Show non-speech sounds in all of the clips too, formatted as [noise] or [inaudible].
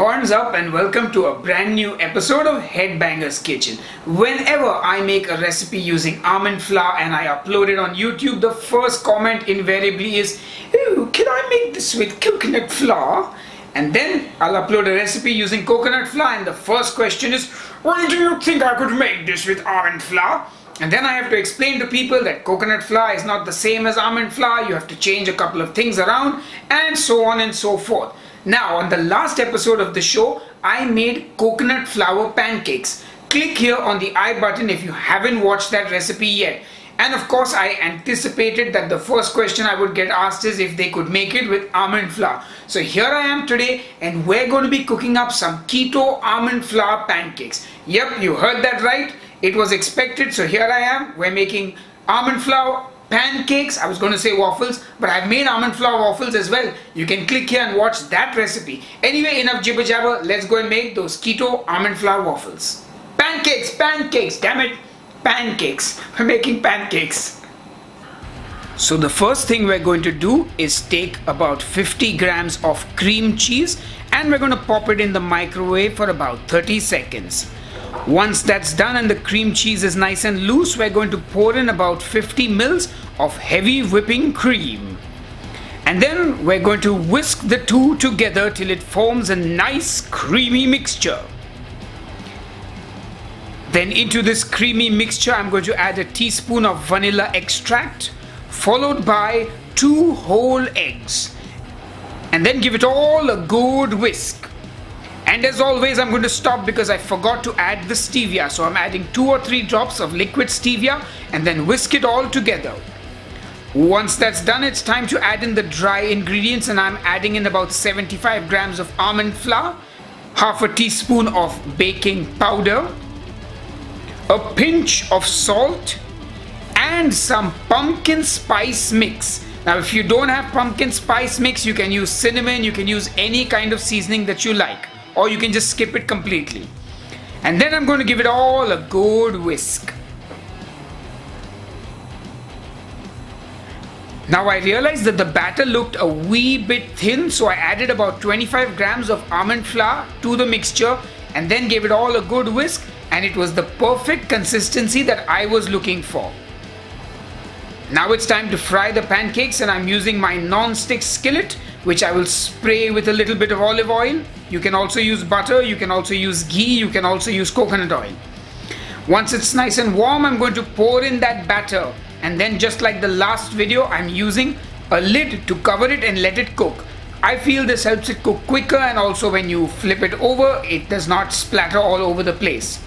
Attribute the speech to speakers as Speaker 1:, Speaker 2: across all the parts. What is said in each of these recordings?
Speaker 1: Horns up and welcome to a brand new episode of Headbangers Kitchen. Whenever I make a recipe using almond flour and I upload it on YouTube, the first comment invariably is, Ooh, can I make this with coconut flour? And then I'll upload a recipe using coconut flour and the first question is, well, do you think I could make this with almond flour? And then I have to explain to people that coconut flour is not the same as almond flour, you have to change a couple of things around and so on and so forth. Now on the last episode of the show, I made coconut flour pancakes. Click here on the I button if you haven't watched that recipe yet. And of course, I anticipated that the first question I would get asked is if they could make it with almond flour. So here I am today and we're going to be cooking up some keto almond flour pancakes. Yep, you heard that right. It was expected. So here I am. We're making almond flour pancakes I was going to say waffles but I've made almond flour waffles as well. You can click here and watch that recipe. Anyway enough jibber jabber. Let's go and make those keto almond flour waffles. Pancakes pancakes damn it. Pancakes. [laughs] We're making pancakes. So the first thing we're going to do is take about 50 grams of cream cheese and we're going to pop it in the microwave for about 30 seconds once that's done and the cream cheese is nice and loose, we're going to pour in about 50 mils of heavy whipping cream. And then we're going to whisk the two together till it forms a nice creamy mixture. Then into this creamy mixture, I'm going to add a teaspoon of vanilla extract, followed by two whole eggs. And then give it all a good whisk. And as always, I'm going to stop because I forgot to add the stevia. So I'm adding two or three drops of liquid stevia and then whisk it all together. Once that's done, it's time to add in the dry ingredients and I'm adding in about 75 grams of almond flour, half a teaspoon of baking powder, a pinch of salt, and some pumpkin spice mix. Now if you don't have pumpkin spice mix, you can use cinnamon, you can use any kind of seasoning that you like or you can just skip it completely. And then I'm going to give it all a good whisk. Now I realized that the batter looked a wee bit thin so I added about 25 grams of almond flour to the mixture and then gave it all a good whisk and it was the perfect consistency that I was looking for. Now it's time to fry the pancakes and I'm using my non-stick skillet which I will spray with a little bit of olive oil. You can also use butter, you can also use ghee, you can also use coconut oil. Once it's nice and warm, I'm going to pour in that batter and then just like the last video, I'm using a lid to cover it and let it cook. I feel this helps it cook quicker and also when you flip it over, it does not splatter all over the place.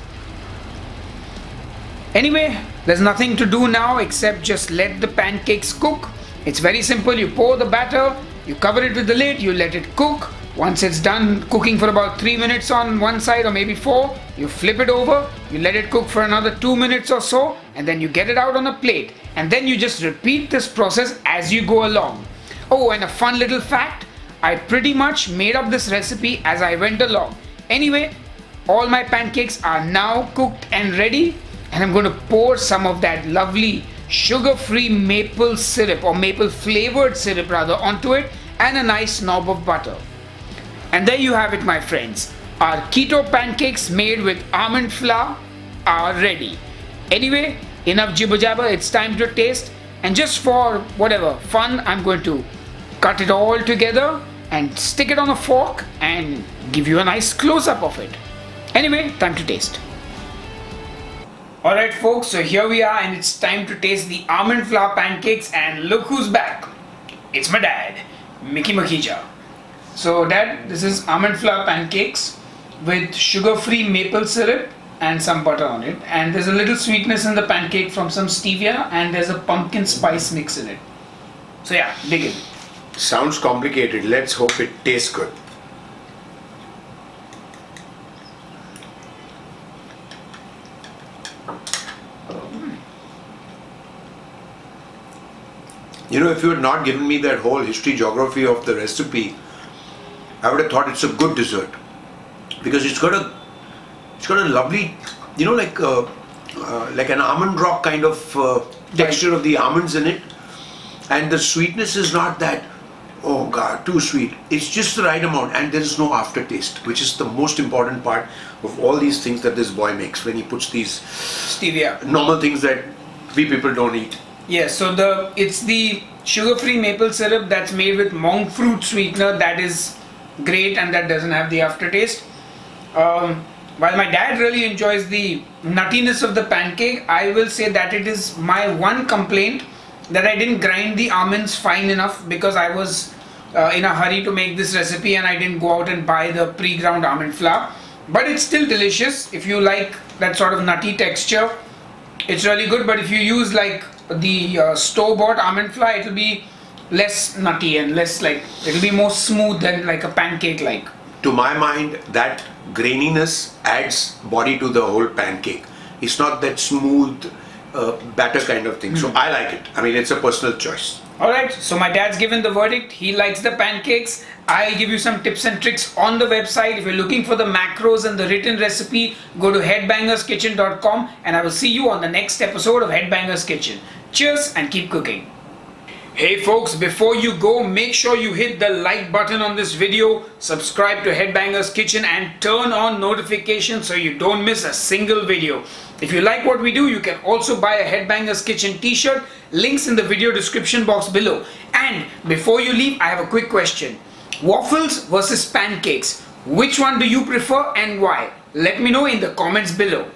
Speaker 1: Anyway, there's nothing to do now except just let the pancakes cook. It's very simple. You pour the batter, you cover it with the lid, you let it cook. Once it's done cooking for about 3 minutes on one side or maybe 4, you flip it over, you let it cook for another 2 minutes or so and then you get it out on a plate and then you just repeat this process as you go along. Oh and a fun little fact, I pretty much made up this recipe as I went along. Anyway, all my pancakes are now cooked and ready and I'm going to pour some of that lovely sugar-free maple syrup or maple flavored syrup rather onto it and a nice knob of butter. And there you have it my friends. Our keto pancakes made with almond flour are ready. Anyway, enough jibber jabber, it's time to taste. And just for whatever fun, I'm going to cut it all together and stick it on a fork and give you a nice close up of it. Anyway, time to taste. Alright folks, so here we are and it's time to taste the almond flour pancakes and look who's back. It's my dad, Mickey Makhija. So dad, this is almond flour pancakes with sugar-free maple syrup and some butter on it and there's a little sweetness in the pancake from some stevia and there's a pumpkin spice mix in it. So yeah, dig in.
Speaker 2: Sounds complicated. Let's hope it tastes good. You know, if you had not given me that whole history geography of the recipe, I would have thought it's a good dessert. Because it's got a it's got a lovely, you know, like uh, uh, like an almond rock kind of uh, texture of the almonds in it, and the sweetness is not that oh god, too sweet. It's just the right amount, and there is no aftertaste, which is the most important part of all these things that this boy makes when he puts these
Speaker 1: Stevia.
Speaker 2: normal things that we people don't eat.
Speaker 1: Yes, so the it's the sugar-free maple syrup that's made with monk fruit sweetener that is great and that doesn't have the aftertaste. Um, while my dad really enjoys the nuttiness of the pancake, I will say that it is my one complaint that I didn't grind the almonds fine enough because I was uh, in a hurry to make this recipe and I didn't go out and buy the pre-ground almond flour. But it's still delicious if you like that sort of nutty texture. It's really good, but if you use like the uh, store-bought almond flour, it'll be less nutty and less like it'll be more smooth than like a pancake like.
Speaker 2: To my mind, that graininess adds body to the whole pancake. It's not that smooth uh, batter kind of thing. So I like it. I mean, it's a personal choice.
Speaker 1: Alright, so my dad's given the verdict. He likes the pancakes. I give you some tips and tricks on the website. If you're looking for the macros and the written recipe, go to headbangerskitchen.com and I will see you on the next episode of Headbangers Kitchen. Cheers and keep cooking. Hey folks, before you go, make sure you hit the like button on this video, subscribe to Headbangers Kitchen and turn on notifications so you don't miss a single video. If you like what we do, you can also buy a Headbangers Kitchen t-shirt, links in the video description box below. And before you leave, I have a quick question. Waffles versus pancakes, which one do you prefer and why? Let me know in the comments below.